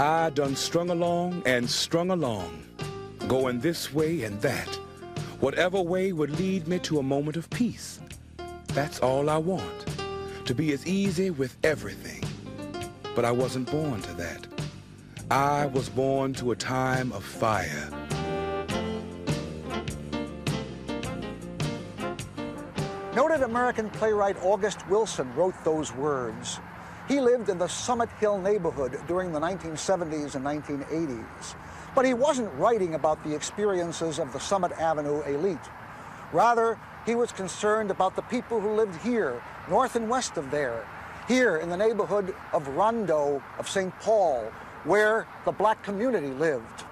I done strung along and strung along, going this way and that. Whatever way would lead me to a moment of peace. That's all I want, to be as easy with everything. But I wasn't born to that. I was born to a time of fire. Noted American playwright August Wilson wrote those words. He lived in the Summit Hill neighborhood during the 1970s and 1980s. But he wasn't writing about the experiences of the Summit Avenue elite. Rather, he was concerned about the people who lived here, north and west of there, here in the neighborhood of Rondo of St. Paul, where the black community lived.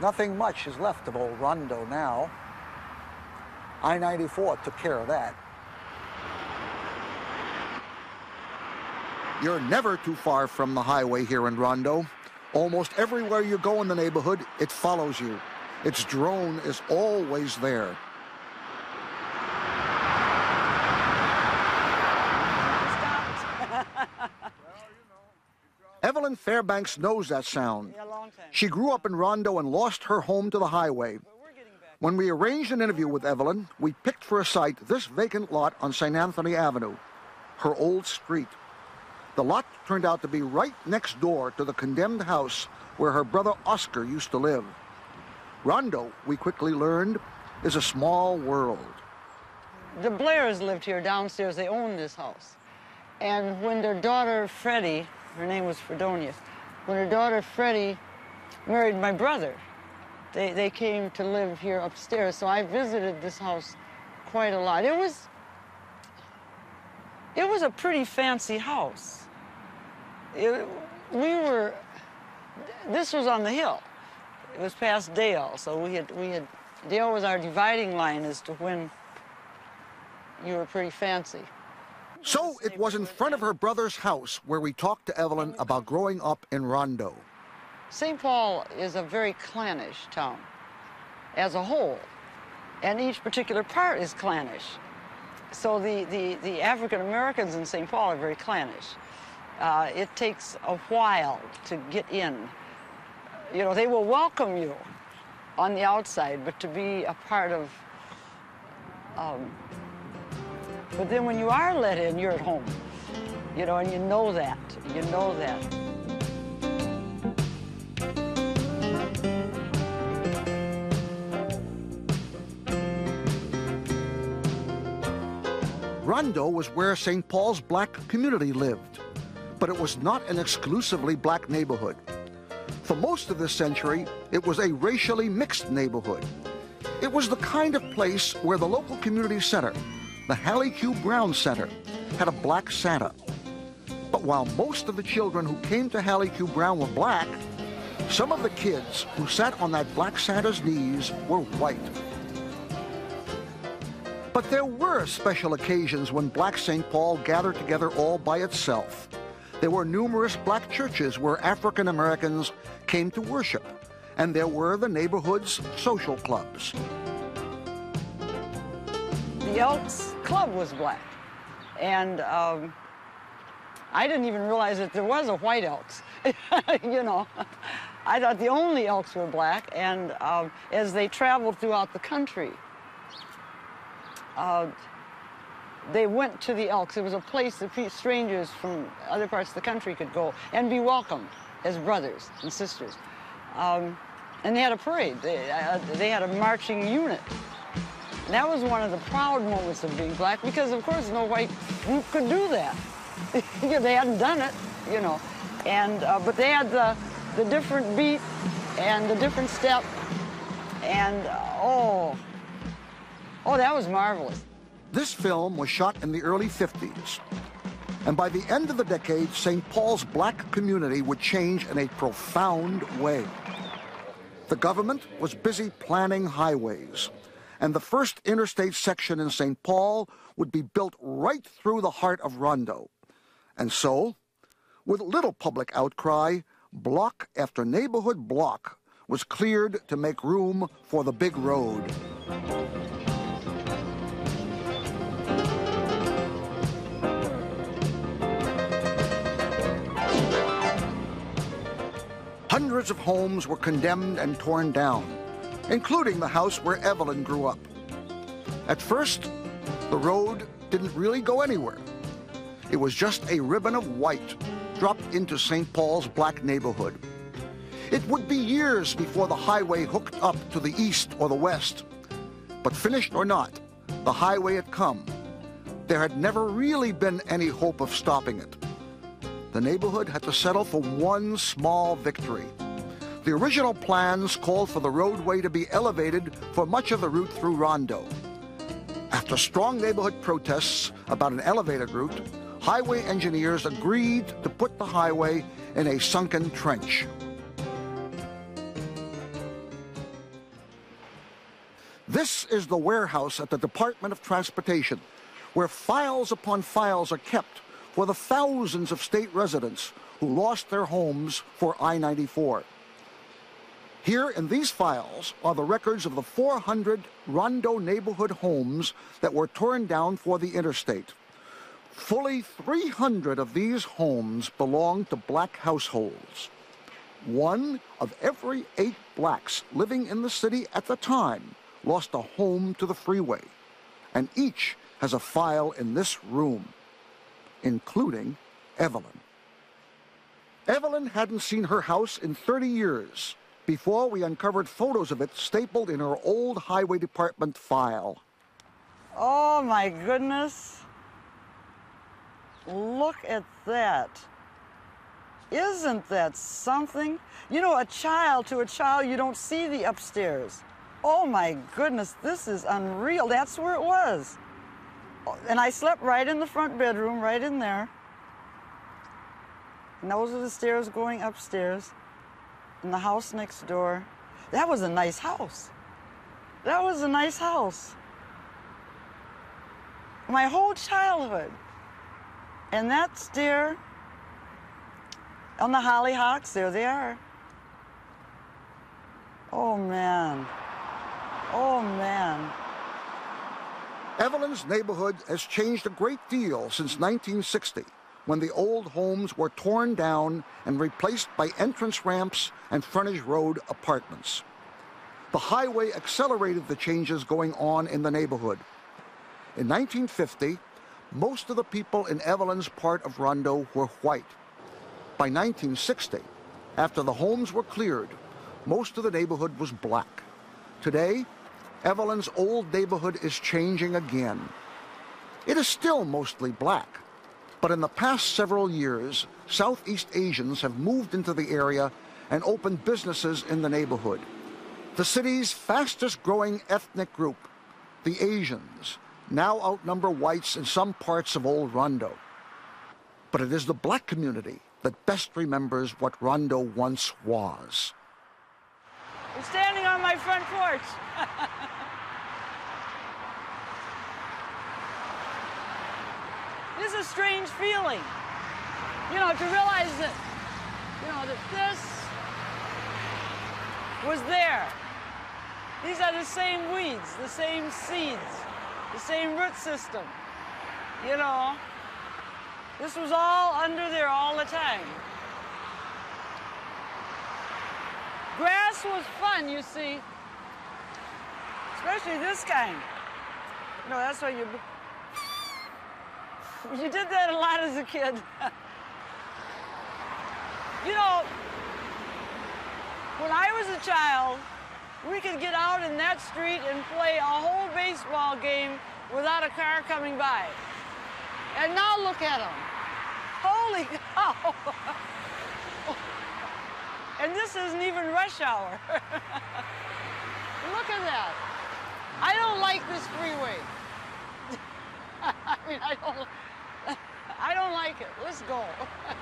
Nothing much is left of old Rondo now. I-94 took care of that. You're never too far from the highway here in Rondo. Almost everywhere you go in the neighborhood, it follows you. Its drone is always there. Evelyn Fairbanks knows that sound. She grew up in Rondo and lost her home to the highway. When we arranged an interview with Evelyn, we picked for a site this vacant lot on St. Anthony Avenue, her old street. The lot turned out to be right next door to the condemned house where her brother Oscar used to live. Rondo, we quickly learned, is a small world. The Blairs lived here downstairs. They owned this house. And when their daughter, Freddie, her name was Fredonia, when her daughter, Freddie, married my brother, they, they came to live here upstairs. So I visited this house quite a lot. It was, it was a pretty fancy house. It, we were, this was on the hill. It was past Dale, so we had, we had, Dale was our dividing line as to when you were pretty fancy. So it was in front of her brother's house where we talked to Evelyn about growing up in Rondo. St. Paul is a very clannish town as a whole, and each particular part is clannish. So the, the, the African Americans in St. Paul are very clannish. Uh, it takes a while to get in. You know, they will welcome you on the outside, but to be a part of, um, but then when you are let in, you're at home. You know, and you know that, you know that. Rondo was where St. Paul's black community lived, but it was not an exclusively black neighborhood. For most of this century, it was a racially mixed neighborhood. It was the kind of place where the local community center, the Hallie Q. Brown Center, had a black Santa. But while most of the children who came to Hallie Q. Brown were black, some of the kids who sat on that black Santa's knees were white. But there were special occasions when Black St. Paul gathered together all by itself. There were numerous black churches where African Americans came to worship, and there were the neighborhood's social clubs. The Elks Club was black, and um, I didn't even realize that there was a white Elks. you know, I thought the only Elks were black, and um, as they traveled throughout the country, uh, they went to the Elks. It was a place that strangers from other parts of the country could go and be welcomed as brothers and sisters. Um, and they had a parade. They, uh, they had a marching unit. And that was one of the proud moments of being black because, of course, no white group could do that. they hadn't done it, you know. And, uh, but they had the, the different beat and the different step. And, uh, oh, Oh, that was marvelous. This film was shot in the early 50s. And by the end of the decade, St. Paul's black community would change in a profound way. The government was busy planning highways, and the first interstate section in St. Paul would be built right through the heart of Rondo. And so, with little public outcry, block after neighborhood block was cleared to make room for the big road. Hundreds of homes were condemned and torn down, including the house where Evelyn grew up. At first, the road didn't really go anywhere. It was just a ribbon of white dropped into St. Paul's black neighborhood. It would be years before the highway hooked up to the east or the west. But finished or not, the highway had come. There had never really been any hope of stopping it. The neighborhood had to settle for one small victory. The original plans called for the roadway to be elevated for much of the route through Rondo. After strong neighborhood protests about an elevated route, highway engineers agreed to put the highway in a sunken trench. This is the warehouse at the Department of Transportation, where files upon files are kept for the thousands of state residents who lost their homes for I-94. Here in these files are the records of the 400 Rondo neighborhood homes that were torn down for the interstate. Fully 300 of these homes belong to black households. One of every eight blacks living in the city at the time lost a home to the freeway, and each has a file in this room, including Evelyn. Evelyn hadn't seen her house in 30 years before we uncovered photos of it stapled in her old highway department file. Oh my goodness. Look at that. Isn't that something? You know, a child to a child, you don't see the upstairs. Oh my goodness, this is unreal. That's where it was. And I slept right in the front bedroom, right in there. And those are the stairs going upstairs. And the house next door. That was a nice house. That was a nice house. My whole childhood. And that stair on the hollyhocks, there they are. Oh man. Oh, man. Evelyn's neighborhood has changed a great deal since 1960, when the old homes were torn down and replaced by entrance ramps and frontage road apartments. The highway accelerated the changes going on in the neighborhood. In 1950, most of the people in Evelyn's part of Rondo were white. By 1960, after the homes were cleared, most of the neighborhood was black. Today, Evelyn's old neighborhood is changing again. It is still mostly black, but in the past several years, Southeast Asians have moved into the area and opened businesses in the neighborhood. The city's fastest growing ethnic group, the Asians, now outnumber whites in some parts of Old Rondo. But it is the black community that best remembers what Rondo once was. I'm standing on my front porch. this is a strange feeling. You know, to realize that, you know, that this was there. These are the same weeds, the same seeds, the same root system. You know, this was all under there all the time. Grass was fun, you see. Especially this kind. You know, that's why you... You did that a lot as a kid. you know, when I was a child, we could get out in that street and play a whole baseball game without a car coming by. And now look at them. Holy cow! And this isn't even rush hour. Look at that. I don't like this freeway. I mean, I don't, I don't like it. Let's go.